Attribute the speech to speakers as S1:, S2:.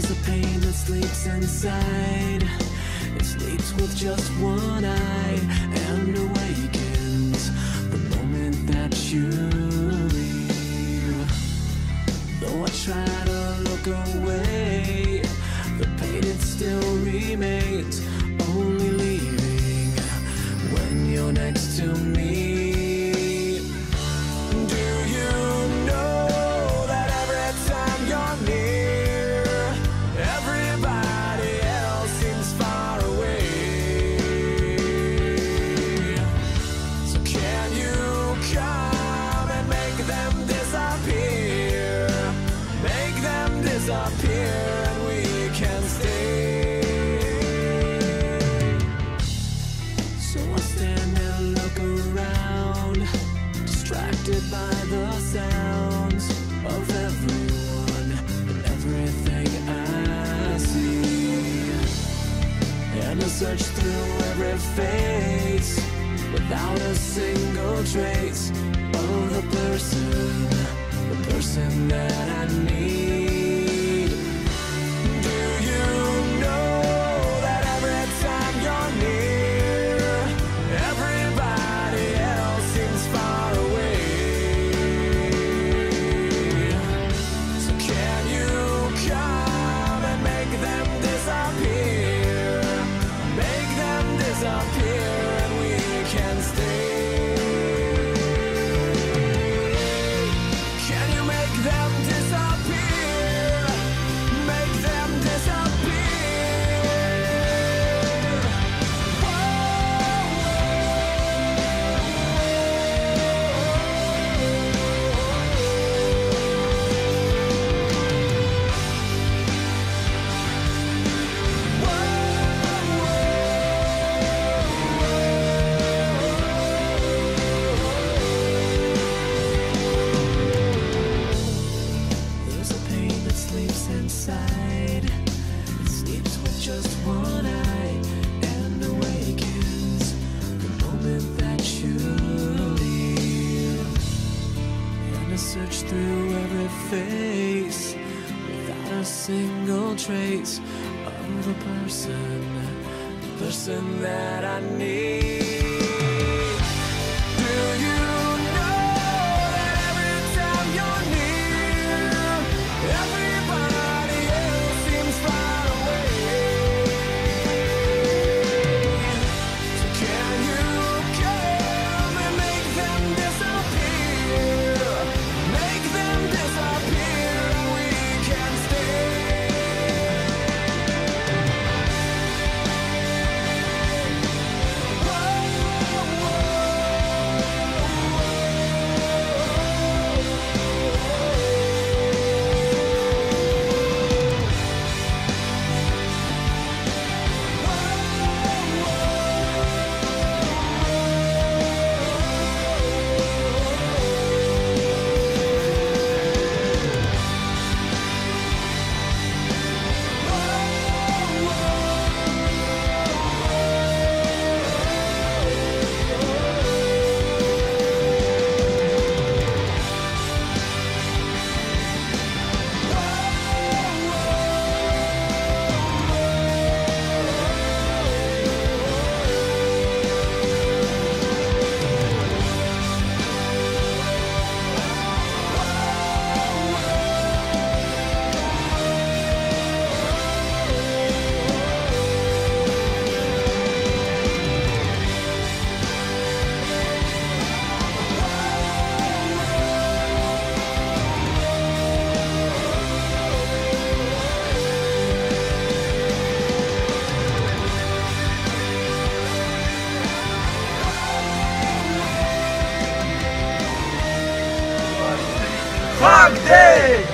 S1: a pain that sleeps inside. It sleeps with just one eye and awakens the moment that you leave. Though I try to look away, the pain it still remains. Only leaving when you're next to me. By the sounds of everyone and everything I see. And I search through every face without a single trace of the person, the person that I need. A single trace of the person, the person that I need.
S2: Fuck day!